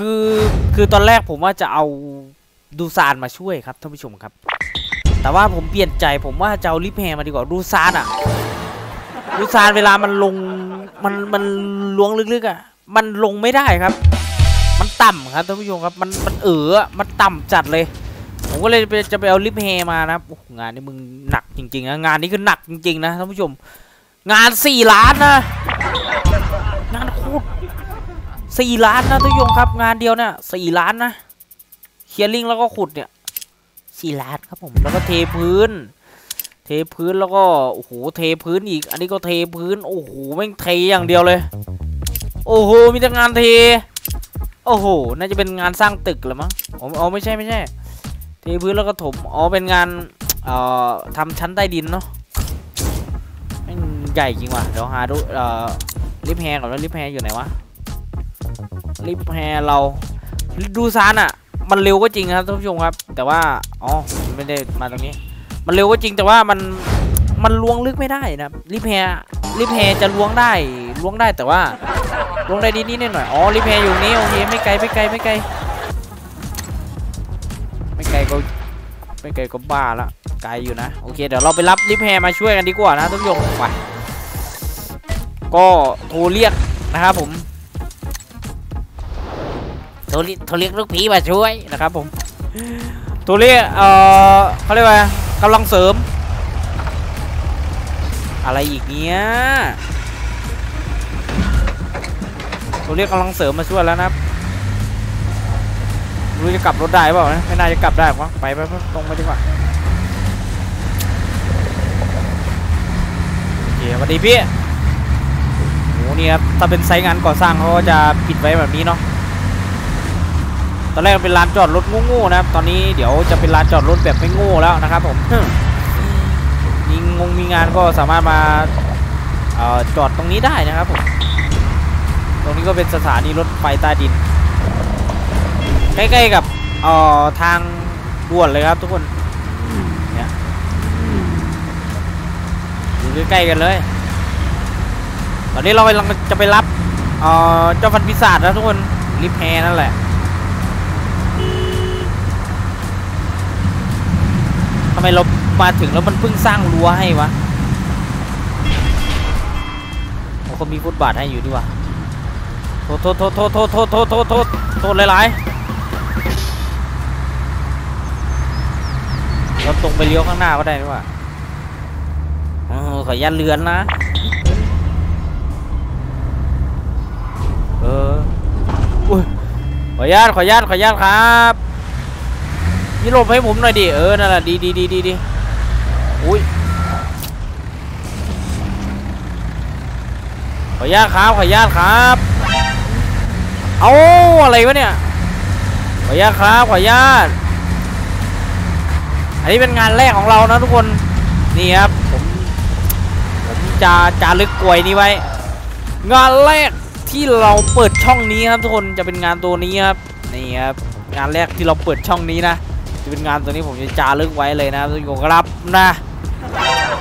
คือคือตอนแรกผมว่าจะเอา Doosan มาช่วยครับท่านผู้ชมครับ แต่ว่าผมเปลี่ยนใจผมว่าจะเอา Liebherr มาดีกว่า Doosan อะ Doosan เวลามันลงมันมันล้วงลึกๆอะมันลงไม่ได้ครับ มันต่ำครับท่านผู้ชมครับมันมันเอออมันต่ำจัดเลย ผมก็เลยจะไปเอา Liebherr มานะครับโอ้โหงานนี้มึงหนักจริงๆนะงานนี้คือหนักจริงๆนะท่านผู้ชม งานสี่ล้านนะ สี่ล้านนะทุกยงครับ งานเดียวเนี่ยสี่ล้านนะเคลียร์ลิงแล้วก็ขุดเนี่ยสี่ล้านครับผมแล้วก็เทพื้น เทพื้นแล้วก็โอ้โหเทพื้นอีก อันนี้ก็เทพื้นโอ้โหแม่งเทอย่างเดียวเลย โอ้โหมีแต่งานเท โอ้โหน่าจะเป็นงานสร้างตึกหรือมั้งอ๋อไม่ใช่ไม่ใช่ เทพื้นแล้วก็ถมอ๋อเป็นงานเอ่อทำชั้นใต้ดินเนาะใหญ่จริงว่ะเดี๋ยวหาดูเอ่อ Liebherr ก่อนว่า Liebherr อยู่ไหนวะ Liebherr เรา Doosan อะ มันเร็วก็จริงครับท่านผู้ชมครับ แต่ว่าอ๋อมันไม่ได้มาตรงนี้ มันเร็วก็จริงแต่ว่ามันมันล้วงลึกไม่ได้นะ Liebherr Liebherr จะล้วงได้ล้วงได้แต่ว่าล้วงได้นิดนิดหน่อยอ๋อ Liebherr อยู่นี้โอเคไม่ไกลไม่ไกลไม่ไกลไม่ไกลก็ไม่ไกลก็บ้าละไกลอยู่นะโอเคเดี๋ยวเราไปรับ Liebherr มาช่วยกันดีกว่านะท่านผู้ชมไปก็โทรเรียกนะครับผม โทรเรียกโทรเรียกลูกผีมาช่วยนะครับผมโทรเรียกเออเขาเรียกว่ากำลังเสริม อะไรอีกเนี้ยโทรเรียกกำลังเสริมมาช่วยแล้วนะครับรู้จะกลับรถได้เปล่านะไม่น่าจะกลับได้ปะไปไปไปตรงไปดีกว่าโอเคสวัสดีพี่โหนี่ครับถ้าเป็นไซต์งานก่อสร้างเขาก็จะปิดไว้แบบนี้เนาะ ตอนแรกเป็นลานจอดรถง่ๆนะครับ ตอนนี้เดี๋ยวจะเป็นลานจอดรถแบบไม่ง่แล้วนะครับผมมีงงมีงานก็สามารถมาออจอดตรงนี้ได้นะครับผม ตรงนี้ก็เป็นสถานีรถไฟใต้ดิน ใกล้ๆกับออทางด่วนเลยครับทุกคน เนี่ยอยู่ใกล้ๆกันเลย ตอนนี้เรากำลังจะไปรับเจ้าฟันพิศาจนะทุกคน ลิฟแฮนั่นแหละ ทำ ไมเรามาถึงแล้วมันเพิ่งสร้างรั้วให้วะเขามีฟุตบาทให้อยู่ดีวะโทษโทษโทษโทษโทษโทษโทษโทษโทษโทษหลายๆเราตรงไปเลี้ยวข้างหน้าก็ได้ดีว่าเออขอยันเรือนนะ เอออุ้ยขออนุญาตขออนุญาตขออนุญาตครับ พี่หลบให้ผมหน่อยดิ เออ นั่นแหละดีดีดีดีดีอุ้ยขออนุญาตครับ ขออนุญาตครับ เอาอะไรวะเนี่ย ขออนุญาตครับ ขออนุญาต อันนี้เป็นงานแรกของเรานะทุกคน นี่ครับ ผม ผมจะจารึกกลวยนี้ไว้ งานแรกที่เราเปิดช่องนี้ครับทุกคน จะเป็นงานตัวนี้ครับ นี่ครับ งานแรกที่เราเปิดช่องนี้นะ จะเป็นงานตัวนี้ผมจะจารึกไว้เลยนะทุกคนครับนะ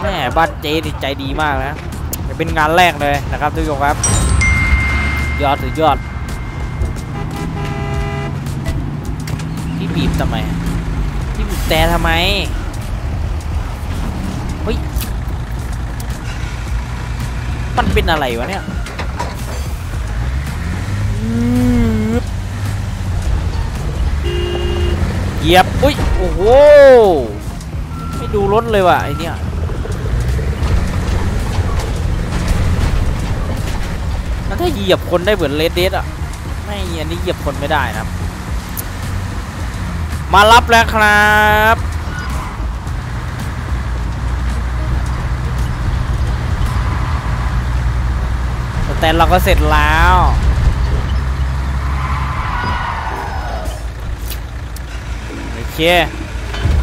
แม่บ้านเจ๊นี่ใจดีมากนะจะเป็นงานแรกเลยนะครับทุกคนครับ ยอดสุดยอดพี่บีบทำไมพี่บีบแต่ทำไมเฮ้ยมันเป็นอะไรวะเนี่ยอืม เหยียบ อุ้ย โอ้โห ไม่ดูรถเลยว่ะไอเนี้ยแล้วถ้าเหยียบคนได้เหมือนเลดเดสอะ ไม่ อันนี้เหยียบคนไม่ได้นะครับมารับแล้วครับแตนเราก็เสร็จแล้ว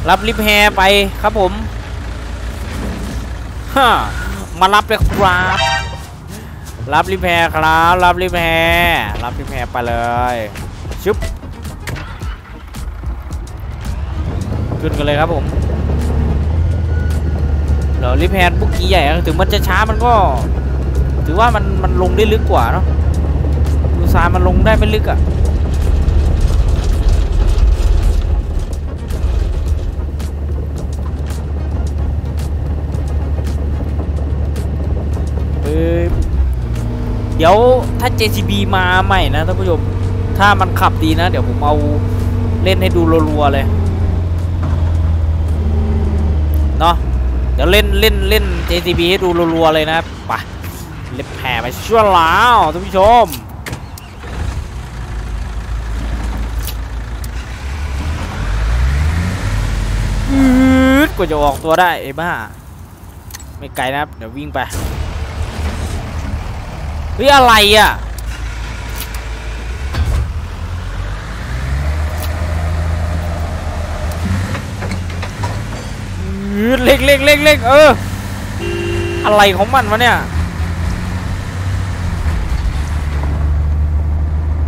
รับ Liebherr ไปครับผมฮมารับเลยครับ รับ Liebherr ครับ รับ Liebherr รับ Liebherr ไปเลยชึบขึ้นกันเลยครับผมเดี๋ยวลิฟแฮร์บุกกี้ใหญ่ถึงมันจะช้ามันก็ ถือว่ามันมันลงได้ลึกกว่าเนาะดูซามันลงได้ไม่ลึกอะ่ะ เดี๋ยวถ้า JCB มาใหม่นะท่านผู้ชม ถ้ามันขับดีนะ เดี๋ยวผมเอาเล่นให้ดูรัวๆเลย เนาะเดี๋ยวเล่นเล่นเล่น JCB ให้ดูรัวๆเลยนะครับไปเล็บแผ่ไปชั่วแล้วท่านผู้ชมอืดกว่าจะออกตัวได้ไอ้บ้า ไม่ไกลนะครับ เดี๋ยววิ่งไป เฮ้ยอะไรอะเล็กเล็กเล็กเล็กเออ อะไรของมันวะเนี่ย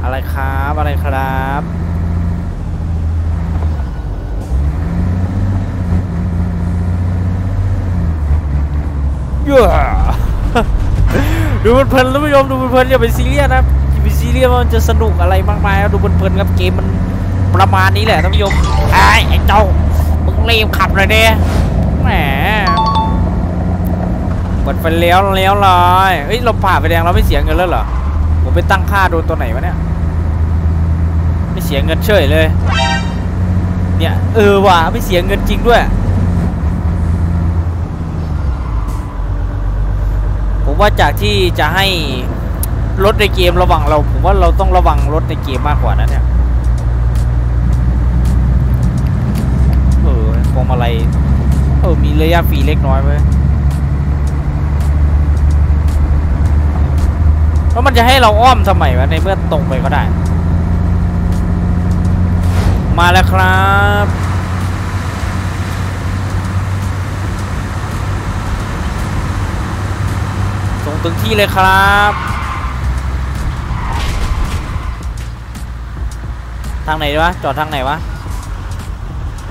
อะไรครับอะไรครับเย้ ดูเพลินๆท่านผู้ชมดูเพลินๆอย่าไปซีเรียสนะครับอย่าไปซีเรียสมันจะสนุกอะไรมากมายดูเพลินๆครับเกมมันประมาณนี้แหละท่านผู้ชมไอ้ไอ้เจ้ามึงรีบขับเลยเด้แหมเปิดไฟเลี้ยวเลี้ยวเลยเฮ้ยเราผ่าไฟแดงเราไม่เสียเงินแล้วเหรอผมไปตั้งค่าโดนตัวไหนวะเนี่ยไม่เสียเงินเฉยเลย เนี่ยเออว่ะไม่เสียเงินจริงด้วย ผม ว่าจากที่จะให้รถในเกมระวังเรา ผมว่าเราต้องระวังรถในเกมมากกว่านะเนี่ยเออพวงมาลัยเออมีระยะฟรีเล็กน้อยไหมแล้วมันจะให้เราอ้อมทำไมวะในเมื่อตรงไปก็ได้ มาแล้วครับ ส่ง ถึงที่เลยครับ ทางไหนวะ จอดทางไหนวะ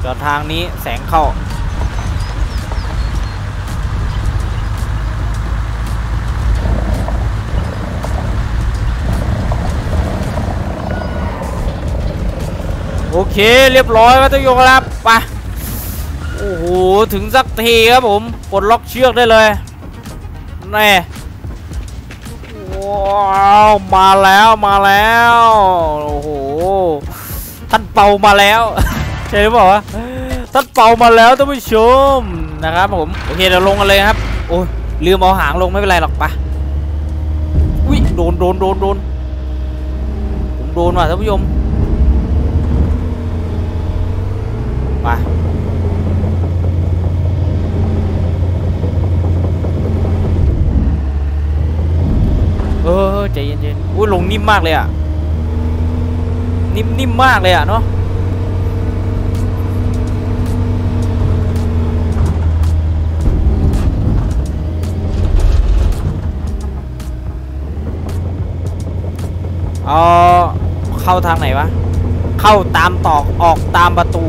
จอดทางนี้แสงเข้า โอเคเรียบร้อยครับทุกคนครับไปโอ้โห ถึงสักทีครับผม ปลดล็อกเชือกได้เลยแน่ ว้าวมาแล้วมาแล้ว โอ้โห ท่านเป่ามาแล้วใช่หรือเปล่าวะท่านเป่ามาแล้วท่านผู้ชมนะครับผมโอเคเดี๋ยวลงกันเลยครับ โอ้ยลืมเอาหางลงไม่เป็นไรหรอกปะอุ้ยโดนโดนโดนโดนผมโดนว่ะท่านผู้ชมไป ออใจเย็นๆอุ้ยลงนิ่มมากเลยอะ นิ่มนิ่มมากเลยอะเนาะเอาเข้าทางไหนวะ เข้าตามตอกออกตามประตู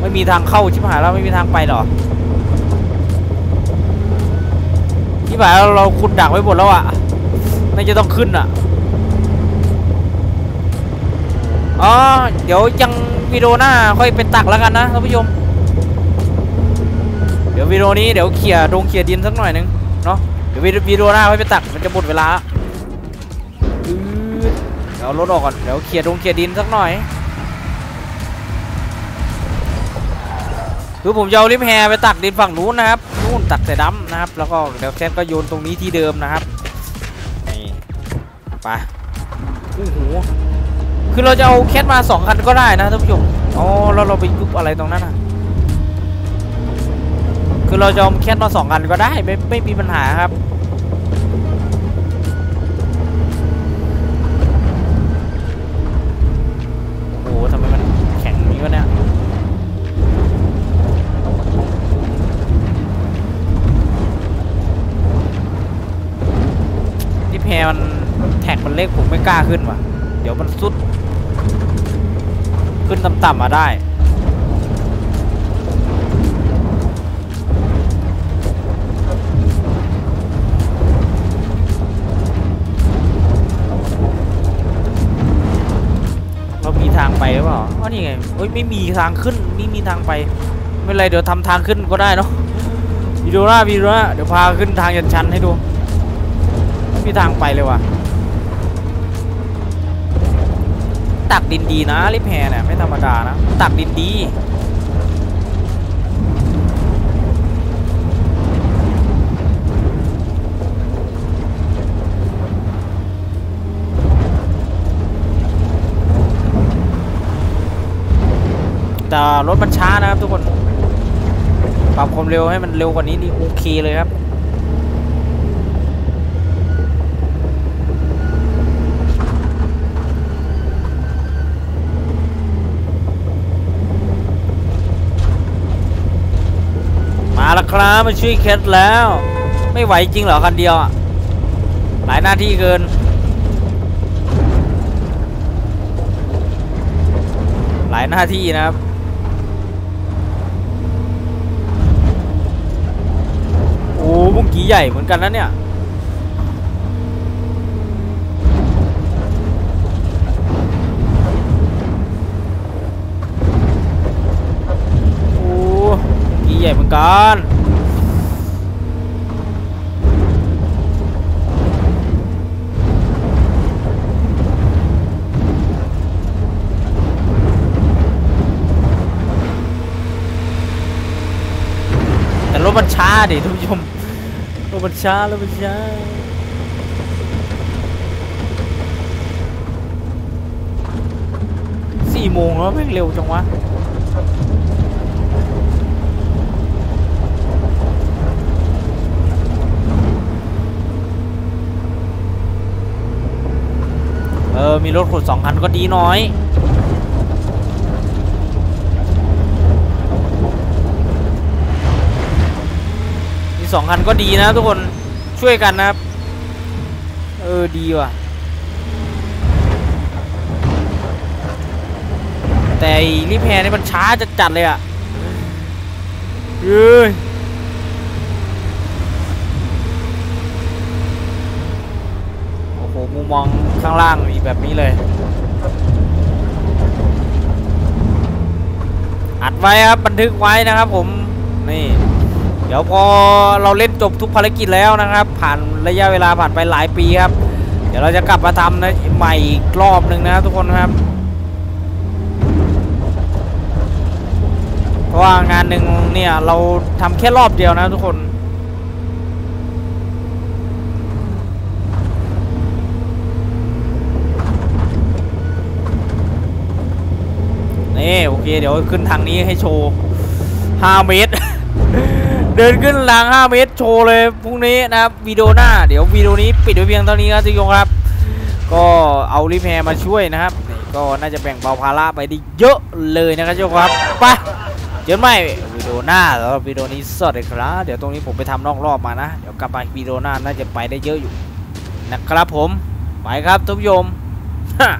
ไม่มีทางเข้าชิบหายแล้วไม่มีทางไปหรอชิบหายเราขุดดักไว้หมดแล้วอะ น่าจะต้องขึ้นอะอ๋อเดี๋ยวยังวิดีโอหน้าค่อยไปตักแล้วกันนะท่านผู้ชม เดี๋ยววิดีโอนี้เดี๋ยวเขี่ยดงเขี่ยดินสักหน่อยนึงเนาะเดี๋ยววิดีโอหน้าค่อยไปตักมันจะหมดเวลาอืดเดี๋ยวรถออกก่อนเดี๋ยวเขี่ยดงเขี่ยดินสักหน่อยคือผมจะเอาลิฟแฮร์ไปตักดินฝั่งนู้นนะครับนู่นตักแต่ดำนะครับ แล้วก็เดี๋ยวแซดก็โยนตรงนี้ที่เดิมนะครับ ไปโอ้โหคือเราจะเอาแคทมาสองคันก็ได้นะท่านผู้ชมอ๋อแล้วเราไปยุบอะไรตรงนั้นอะคือเราจะเอาแคทมาสองคันก็ได้ไม่ไม่มีปัญหาครับโอ้โหทำไมมันแข็งอย่างนี้วะเนี่ยที่แพรมัน แท็กมันเล็กผมไม่กล้าขึ้นว่ะ เดี๋ยวมันสุด ขึ้นต่ำๆมาได้เรามีทางไปหรือเปล่าอ๋อนี่ไงเฮ้ยไม่มีทางขึ้นไม่มีทางไป ไม่เป็นไรเดี๋ยวทำทางขึ้นก็ได้เนาะวิดีโอหน้าวิดีโอหน้าเดี๋ยวพาขึ้นทางยันชันให้ดูไม่มีทางไปเลยว่ะ ตักดินดีนะลิฟแฮเนี่ยไม่ธรรมดานะ ตักดินดีแต่รถมันช้านะครับทุกคน ปรับความเร็วให้มันเร็วกว่านี้นี่โอเคเลยครับ แล้วครับมาช่วยเคสแล้ว ไม่ไหวจริงเหรอคันเดียวอะหลายหน้าที่เกิน หลายหน้าที่นะครับโอ้บุ้งกี้ใหญ่เหมือนกันนะเนี่ย โอ้ กันแต่รถมันช้าดิท่านผู้ชมรถมันช้ารถมันช้าสี่โมงแล้วแม่งเร็วจังวะ เออ มี รถขนสองคันก็ดีน้อยมีสองคันก็ดีนะทุกคนช่วยกันนะครับ เออ ดีว่ะ แต่อ้รีแพร์นี่มันช้าจัดจัดๆเลยอะเอ้ยโอ้โห มุมมองข้างล่างมีแบบนี้เลย อัดไว้ครับบันทึกไว้นะครับผมนี่ เดี๋ยวพอเราเล่นจบทุกภารกิจแล้วนะครับ ผ่านระยะเวลาผ่านไปหลายปีครับ เดี๋ยวเราจะกลับมาทำนะใหม่อีกรอบหนึ่งนะครับทุกคนครับเพราะว่างานหนึ่งเนี่ยเราทำแค่รอบเดียวนะทุกคน นี่โอเคเดี๋ยวขึ้นทางนี้ให้โชว์5เมตร เดินขึ้นราง 5 เมตรโชว์เลยพรุ่งนี้นะครับวิดีโอหน้า เดี๋ยววิดีโอนี้ปิดไว้เพียงเท่านี้ครับทุกยงครับ ก็เอารีแพร์มาช่วยนะครับนี่ก็น่าจะแบ่งเบาภาระไปได้เยอะเลยนะครับทุกคนครับไปเจอกันใหม่วิดีโอหน้าแล้ววิดีโอนี้สวัสดีครับเดี๋ยวตรงนี้ผมไปทำนอกรอบมานะเดี๋ยวกลับมาวิดีโอหน้าน่าจะไปได้เยอะอยู่นะครับผมไปครับทุกผู้ชมฮะ